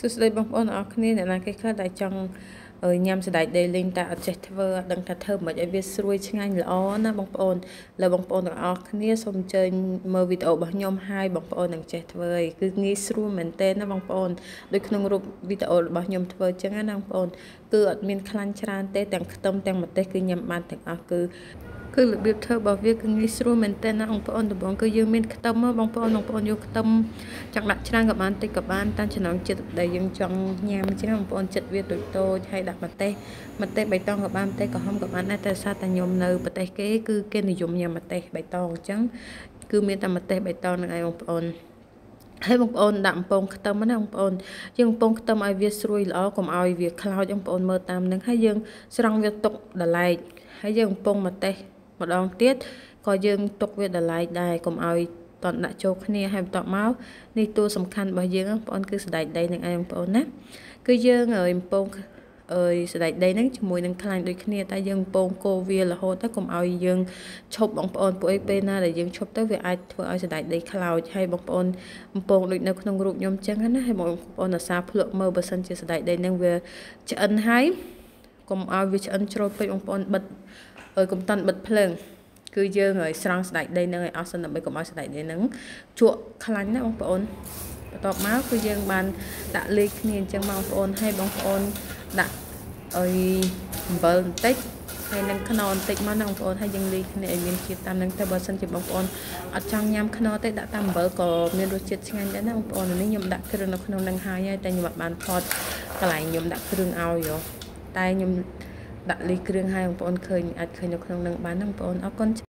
សួស្តីបងប្អូនអរគ្នាអ្នកណាគេខ្លះដែលចង់ញ៉ាំសណ្តែកដីលីងតែអត់ចេះធ្វើអត់ដឹងថាធ្វើមិនឲ្យវាស្រួយឆ្ងាញ់ល្អណាបងប្អូនលើបងប្អូនទាំងអស់គ្នាសូមអញ្ជើញមើលវីដេអូរបស់ខ្ញុំហើយបងប្អូននឹងចេះធ្វើឯងគឺងាយស្រួលមែនតើណាបងប្អូនដូចក្នុងរូបវីដេអូរបស់ខ្ញុំធ្វើអញ្ចឹងណាបងប្អូនគឺអត់មានខ្លាញ់ច្រើនទេទាំងខ្ទឹមទាំងម្ទេសគឺញ៉ាំបានទាំងអស់គឺគឺរបៀបធ្វើរបស់វាគឺងាយស្រួលមែនតើណាបងប្អូនដំបូងគឺយើងមានខ្ទឹមបងប្អូនបងប្អូនយកខ្ទឹមចង់ដាក់ច្រើនក៏បានតិចក៏បានតាមចំណងចិត្តដែលយើងចង់ញ៉ាំអញ្ចឹងបងប្អូនចិត្តវាតូចតូចហើយដាក់ម្ទេសម្ទេសបៃតងក៏បានម្ទេសក្រហមក៏បានដែរតែសារតែខ្ញុំនៅប្រទេសគេគឺគេនិយមញ៉ាំម្ទេសបៃតងអញ្ចឹងគឺមានតែម្ទេសបៃតងនឹងឯងបងប្អូនហើយបងប្អូនដាក់អំពងខ្ទឹមណាបងប្អូនយើងអំពងខ្ទឹមឲ្យវាស្រួយល្អកុំឲ្យវាខ្លោចបងប្អូនមើលតាមនឹងហើយយើងស្រង់វាទុកដឡែកហើយយើងអំពងម្ទេស ម្ដងទៀតក៏យើងទុកវាដឡែកដែរកុំឲ្យតន់ដាក់ចូលគ្នាហើយបន្ទាប់មកនេះតួសំខាន់របស់យើងបងប្អូនគឺសណ្ដែកដីនឹងឯងបងប្អូនណាគឺយើងឲ្យពងអើយសណ្ដែកដីហ្នឹងជាមួយនឹងខ្លាញ់ដូចគ្នាតែយើងពងគោវារហូតទៅកុំឲ្យយើងឈប់បងប្អូនពួកអីពេលណាដែលយើងឈប់ទៅវាអាចធ្វើឲ្យសណ្ដែកដីខ្លោចហើយបងប្អូនបំពងដូចនៅក្នុងរូបខ្ញុំចឹងណាហើយបងប្អូនអាសាភ្លក់មើលបើសិនជាសណ្ដែកដីហ្នឹងវាឆ្អិនហើយកុំឲ្យវាឆ្អិនជ្រុលពេកបងប្អូនបិទ ឲ្យកុំតាន់បិទភ្លើងគឺយើងឲ្យស្រង់ស្ដែកដីនឹងឲ្យអស់សិនដើម្បីកុំឲ្យស្ដែកដីនឹងជក់ខ្លាញ់ណាបងប្អូនបន្ទាប់មកគឺយើងបានដាក់លេខគ្នាអញ្ចឹងបងប្អូនឲ្យបងប្អូនដាក់អុយអំបិលបន្តិចហើយនឹងខ្នុរបន្តិចមកណាបងប្អូនហើយយើងលាយគ្នាឲ្យមានជាតិតាមនឹងទៅបើសិនជាបងប្អូនអត់ចង់ញ៉ាំខ្នុរទេដាក់តាមអំបិលក៏មានរសជាតិឆ្ងាញ់ដែរណាបងប្អូននេះខ្ញុំដាក់គ្រឿងនៅក្នុងនឹងហើយតែខ្ញុំអត់បានថតកន្លែងខ្ញុំដាក់គ្រឿងឲ្យតែខ្ញុំ ដាក់លីគ្រឿងហើយបងប្អូនឃើញអាចឃើញនៅក្នុងនឹងបានណាបងប្អូនអរគុណ